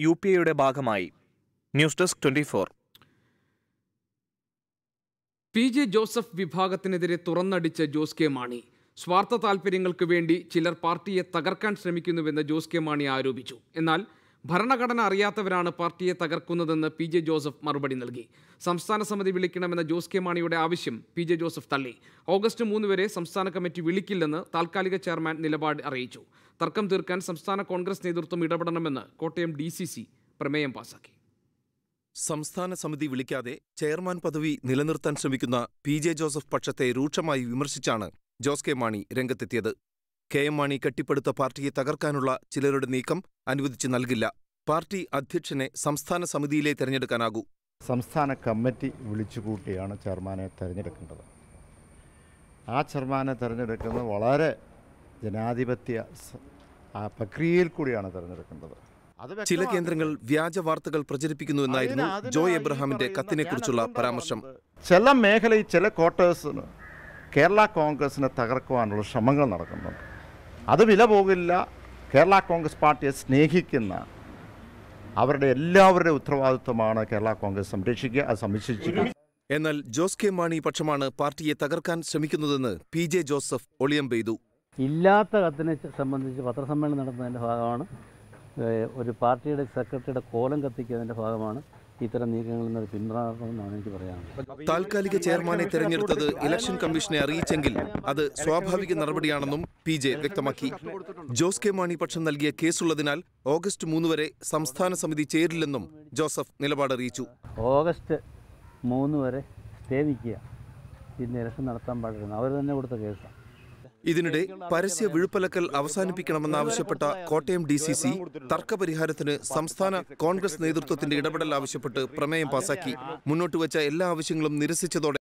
U P എയുടെ ഭാഗമായി. News desk twenty four. P J Joseph വിഭാഗത്തിനെതിരെ തുറന്നടിച്ച ജോസ് കെ മാണി. സ്വാർത്ഥ താൽപ്പര്യങ്ങൾക്ക് വേണ്ടി ചിലർ പാർട്ടിയെ തകർക്കാൻ ശ്രമിക്കുന്നുവെന്ന് ജോസ് കെ മാണി ആരോപിച്ചു. എന്നാൽ ഭരണഘടന അറിയാത്തവരാണ് പാർട്ടിയെ തകർക്കുന്നതെന്ന് പി ജെ ജോസഫ് മറുപടി നൽകി. സംസ്ഥാന സമിതി വിളിക്കണമെന്ന ജോസ് കെ മാണിയുടെ ആവശ്യം പി ജെ ജോസഫ് തള്ളി. ഓഗസ്റ്റ് മൂന്ന് വരെ സംസ്ഥാന കമ്മിറ്റി വിളിക്കില്ലെന്ന് താൽക്കാലിക ചെയർമാൻ നിലപാട് അറിയിച്ചു. തർക്കം തീർക്കാൻ സംസ്ഥാന കോൺഗ്രസ് നേതൃത്വം ഇടപെടണമെന്ന് കോട്ടയം ഡി പ്രമേയം പാസാക്കി. സംസ്ഥാന സമിതി വിളിക്കാതെ ചെയർമാൻ പദവി നിലനിർത്താൻ ശ്രമിക്കുന്ന പി ജെ ജോസഫ് പക്ഷത്തെ രൂക്ഷമായി വിമർശിച്ചാണ് ജോസ് കെ മാണി രംഗത്തെത്തിയത്. കെ എം മാണി കെട്ടിപ്പടുത്ത പാർട്ടിയെ തകർക്കാനുള്ള ചിലരുടെ നീക്കം അനുവദിച്ചു നൽകില്ല. പാർട്ടി അധ്യക്ഷനെ സംസ്ഥാന സമിതിയിലെ തെരഞ്ഞെടുക്കാനാകൂ. സംസ്ഥാന കമ്മിറ്റി വിളിച്ചുകൂട്ടിയാണ് ചെയർമാനെ തിരഞ്ഞെടുക്കേണ്ടത്. ആ ചെയർമാനെ തിരഞ്ഞെടുക്കുന്നത് വളരെ ജനാധിപത്യ പ്രക്രിയയിൽ കൂടിയാണ് തിരഞ്ഞെടുക്കേണ്ടത്. ചില കേന്ദ്രങ്ങൾ വ്യാജ വാർത്തകൾ പ്രചരിപ്പിക്കുന്നുവെന്നായിരുന്നു അതിന് അതിന് ജോയ് എബ്രഹാമിന്റെ കത്തിനെ കുറിച്ചുള്ള പരാമർശം. ചില മേഖലയിൽ ചില ക്വാർട്ടേഴ്സിന് കേരള കോൺഗ്രസിനെ തകർക്കുവാനുള്ള ശ്രമങ്ങൾ നടക്കുന്നുണ്ട്. അത് വില പോകില്ല. കേരള കോൺഗ്രസ് പാർട്ടിയെ സ്നേഹിക്കുന്ന അവരുടെ എല്ലാവരുടെ ഉത്തരവാദിത്വമാണ് കേരള കോൺഗ്രസ് സംരക്ഷിക്കുക അത് സംരക്ഷിക്കുക എന്നാൽ ജോസ് കെ മാണി പക്ഷമാണ് പാർട്ടിയെ തകർക്കാൻ ശ്രമിക്കുന്നതെന്ന് പി ജെ ജോസഫ് ഒളിയം പെയ്തു. ഇല്ലാത്ത കത്തിനെ സംബന്ധിച്ച് പത്രസമ്മേളനം നടത്തുന്നതിന്റെ ഭാഗമാണ് ഒരു പാർട്ടിയുടെ സെക്രട്ടറിയുടെ കോലം കത്തിക്കുന്നതിന്റെ ഭാഗമാണ് ഇത്തരം നീക്കങ്ങളിൽ നിന്ന് പിന്മാറണമെന്നാണ് എനിക്ക് പറയാനുള്ളത്. താൽക്കാലിക ചെയർമാനെ തെരഞ്ഞെടുത്തത് ഇലക്ഷൻ കമ്മീഷനെ അറിയിച്ചെങ്കിൽ അത് സ്വാഭാവിക നടപടിയാണെന്നും പി ജെ വ്യക്തമാക്കി. ജോസ് കെ മാണി പക്ഷം നൽകിയ കേസുള്ളതിനാൽ ഓഗസ്റ്റ് മൂന്ന് വരെ സംസ്ഥാന സമിതി ചേരില്ലെന്നും ജോസഫ് നിലപാട് നിലപാടറിയിച്ചു ഓഗസ്റ്റ് മൂന്ന് വരെ സ്റ്റേ നിൽക്കുക ഇന്ന് ഇലക്ഷൻ നടത്താൻ പാടില്ല. അവർ തന്നെ കൊടുത്ത കേസാണ് ഇതിനിടെ പരസ്യ വിഴുപ്പലക്കൽ അവസാനിപ്പിക്കണമെന്നാവശ്യപ്പെട്ട കോട്ടയം ഡി സി സി തർക്കപരിഹാരത്തിന് സംസ്ഥാന കോൺഗ്രസ് നേതൃത്വത്തിന്റെ ഇടപെടൽ ആവശ്യപ്പെട്ട് പ്രമേയം പാസാക്കി. മുന്നോട്ടുവച്ച എല്ലാ ആവശ്യങ്ങളും നിരസിച്ചതോടെ